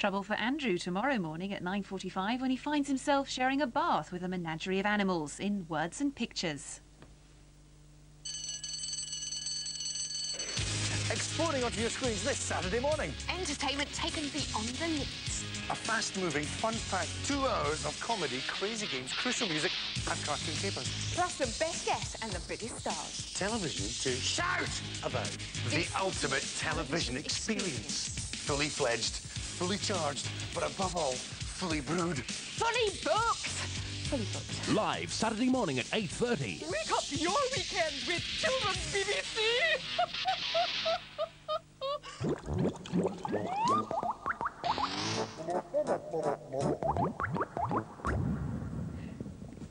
Trouble for Andrew tomorrow morning at 9.45 when he finds himself sharing a bath with a menagerie of animals in words and pictures. Exploding onto your screens this Saturday morning. Entertainment taken beyond the limits. A fast-moving, fun-packed two hours of comedy, crazy games, crucial music and cartoon capers. Plus the best guests and the biggest stars. Television to shout about. The ultimate television experience. Fully fledged, fully charged, but above all, fully brewed. Fully booked. Fully booked. Live Saturday morning at 8.30. Wake up your weekend with Children's BBC.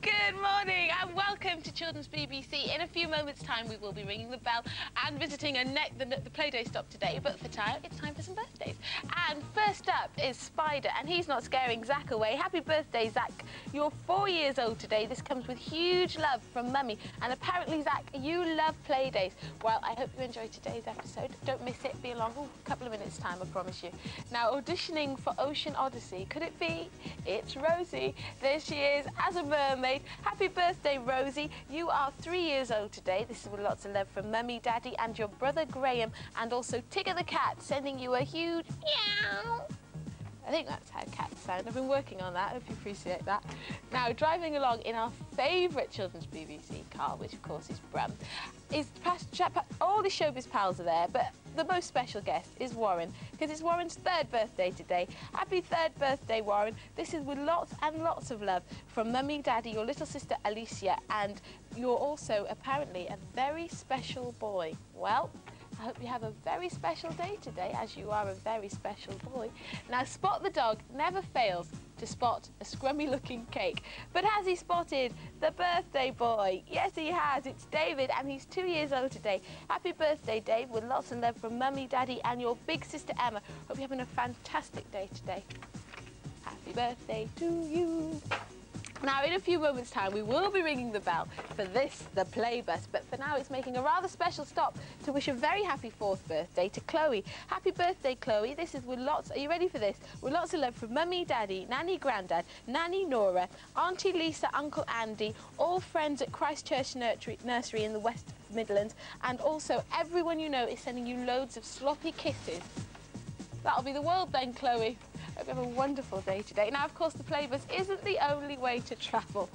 Good morning and welcome to Children's BBC. In a few moments' time, we will be ringing the bell and visiting a ne- the, the Playday stop today. But for time, it's time for some birthdays. And first up is Spider, and he's not scaring Zach away. Happy birthday, Zach! You're four years old today. This comes with huge love from Mummy. And apparently, Zach, you love Playdays. Well, I hope you enjoy today's episode. Don't miss it. Be along. A couple of minutes' time, I promise you. Now, auditioning for Ocean Odyssey. Could it be? It's Rosie. There she is as a mermaid. Happy birthday, Rosie. You are three years old today. This is with lots of love from Mummy, Daddy, and your brother Graham, and also Tigger the cat, sending you a huge meow. I think that's how cats sound. I've been working on that. I hope you appreciate that. Now, driving along in our favourite children's BBC car, which of course is Brum, is past, all the showbiz pals are there, but the most special guest is Warren, because it's Warren's third birthday today. Happy third birthday, Warren. This is with lots and lots of love from Mummy, Daddy, your little sister Alicia, and you're also apparently a very special boy. Well, I hope you have a very special day today, as you are a very special boy. Now, Spot the dog never fails to spot a scrummy looking cake. But has he spotted the birthday boy? Yes, he has. It's David, and he's two years old today. Happy birthday, Dave, with lots of love from Mummy, Daddy, and your big sister Emma. Hope you're having a fantastic day today. Happy birthday to you. Now, in a few moments' time, we will be ringing the bell for this, the play bus. But for now, it's making a rather special stop to wish a very happy fourth birthday to Chloe. Happy birthday, Chloe. This is with lots, are you ready for this? With lots of love from Mummy, Daddy, Nanny, Grandad, Nanny, Nora, Auntie Lisa, Uncle Andy, all friends at Christchurch Nursery, Nursery in the West Midlands, and also everyone you know is sending you loads of sloppy kisses. That'll be the world then, Chloe. Hope you have a wonderful day today. Now, of course, the playbus isn't the only way to travel.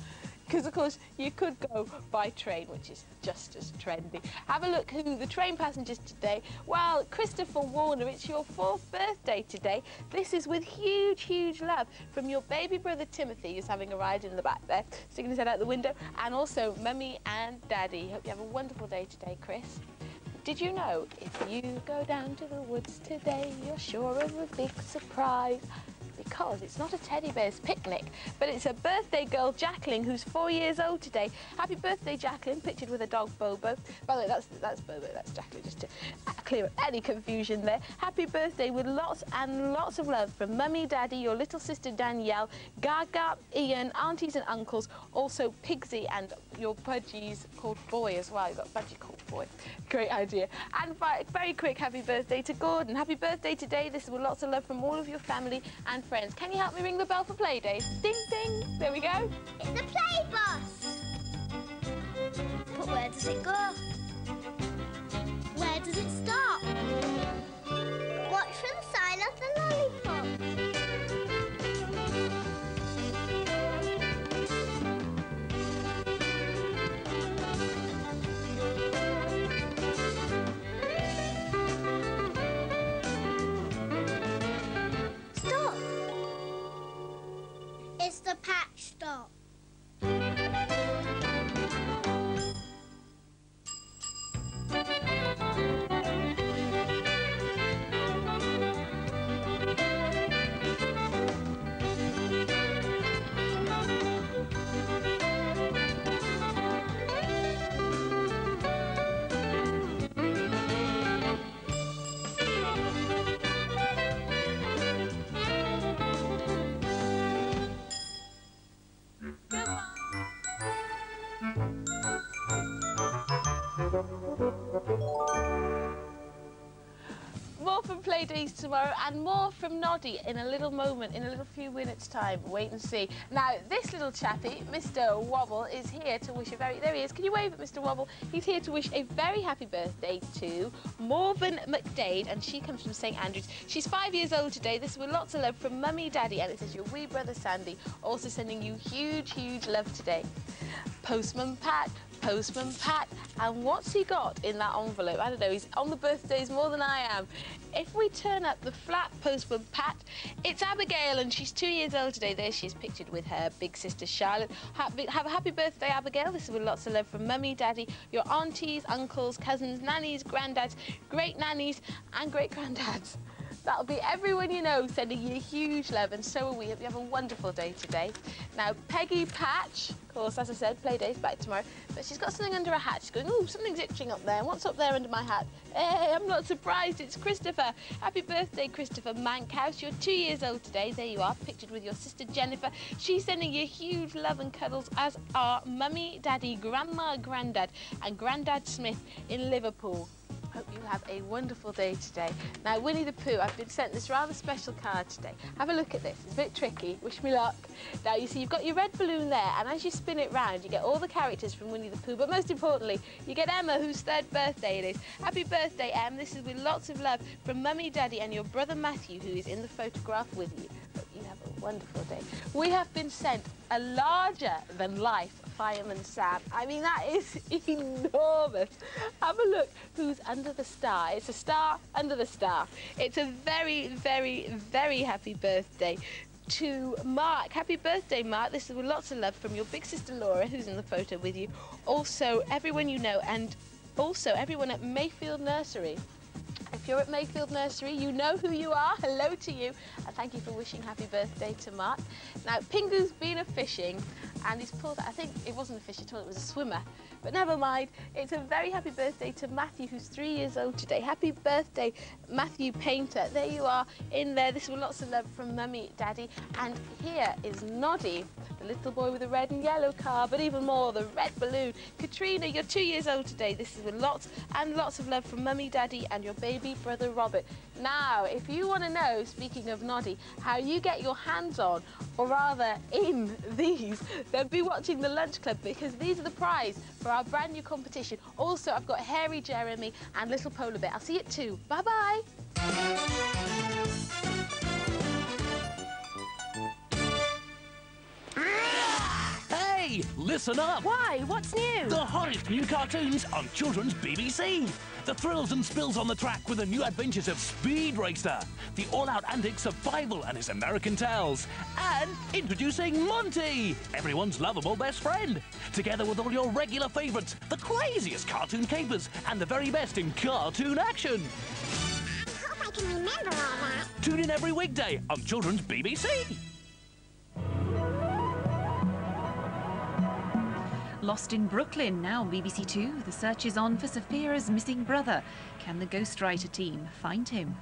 Because, of course, you could go by train, which is just as trendy. Have a look who the train passengers today. Well, Christopher Warner, it's your fourth birthday today. This is with huge, huge love from your baby brother Timothy, who's having a ride in the back there, sticking his head out the window, and also Mummy and Daddy. Hope you have a wonderful day today, Chris. Did you know if you go down to the woods today, you're sure of a big surprise? Because it's not a teddy bear's picnic, but it's a birthday girl, Jacqueline, who's four years old today. Happy birthday, Jacqueline, pictured with a dog, Bobo. By the way, that's, that's Bobo, that's Jacqueline, just to clear up any confusion there. Happy birthday with lots and lots of love from Mummy, Daddy, your little sister Danielle, Gaga, Ian, aunties and uncles, also Pigsy and your budgies called Boy as well. You've got budgie called Boy. Great idea. And very quick happy birthday to Gordon. Happy birthday today. This is with lots of love from all of your family and friends. Can you help me ring the bell for Playdays? Ding, ding. There we go. It's the play bus. But where does it go? Where does it stop? Patch Playdays tomorrow and more from Noddy in a little moment, in a little few minutes' time. Wait and see. Now, this little chappie, Mr. Wobble, is here to wish a very... There he is. Can you wave at Mr. Wobble? He's here to wish a very happy birthday to Morven McDade, and she comes from St Andrews. She's five years old today. This is with lots of love from Mummy, Daddy, and it says your wee brother Sandy, also sending you huge, huge love today. Postman Pat, Postman Pat. And what's he got in that envelope? I don't know, he's on the birthdays more than I am. If we turn up the flat Postman Pat, it's Abigail and she's two years old today. There she is pictured with her big sister Charlotte. Happy, have a happy birthday, Abigail. This is with lots of love from Mummy, Daddy, your aunties, uncles, cousins, nannies, granddads, great nannies and great granddads. That'll be everyone you know sending you huge love, and so are we. Hope you have a wonderful day today. Now, Peggy Patch, of course, as I said, play days back tomorrow, but she's got something under her hat. She's going, oh, something's itching up there. What's up there under my hat? Hey, I'm not surprised. It's Christopher. Happy birthday, Christopher Mankhouse. You're two years old today. There you are, pictured with your sister Jennifer. She's sending you huge love and cuddles, as are Mummy, Daddy, Grandma, Grandad, and Grandad Smith in Liverpool. A wonderful day today. Now, Winnie the Pooh, I've been sent this rather special card today. Have a look at this. It's a bit tricky. Wish me luck. Now, you see, you've got your red balloon there, and as you spin it round, you get all the characters from Winnie the Pooh, but most importantly, you get Emma, whose third birthday it is. Happy birthday, Em. This is with lots of love from Mummy, Daddy, and your brother Matthew, who is in the photograph with you. Hope you have a wonderful day. We have been sent a larger-than-life Fireman Sam. I mean, that is enormous. Have a look who's under the star. It's a star under the star. It's a very, very, very happy birthday to Mark. Happy birthday, Mark. This is with lots of love from your big sister Laura, who's in the photo with you. Also, everyone you know, and also everyone at Mayfield Nursery. If you're at Mayfield Nursery, you know who you are. Hello to you. And thank you for wishing happy birthday to Mark. Now, Pingu's been a fishing and he's pulled, I think it wasn't a fish at all, it was a swimmer. But never mind, it's a very happy birthday to Matthew, who's three years old today. Happy birthday, Matthew Painter. There you are in there. This was lots of love from Mummy, Daddy. And here is Noddy, the little boy with the red and yellow car, but even more, the red balloon. Katrina, you're two years old today. This is with lots and lots of love from Mummy, Daddy, and your baby brother Robert. Now, if you want to know, speaking of Noddy, how you get your hands on, or rather in these, then be watching the Lunch Club because these are the prize for our brand new competition. Also, I've got Hairy Jeremy and Little Polar Bear. I'll see you at two. Bye-bye. Hey, listen up! Why? What's new? The hottest new cartoons on children's BBC. The thrills and spills on the track with the new adventures of Speed Racer, the all-out antics of Fievel and his American tales, and introducing Monty, everyone's lovable best friend, together with all your regular favourites, the craziest cartoon capers, and the very best in cartoon action. I hope I can remember all that. Tune in every weekday on children's BBC. Lost in Brooklyn, now on BBC Two. The search is on for Saphira's missing brother. Can the ghostwriter team find him?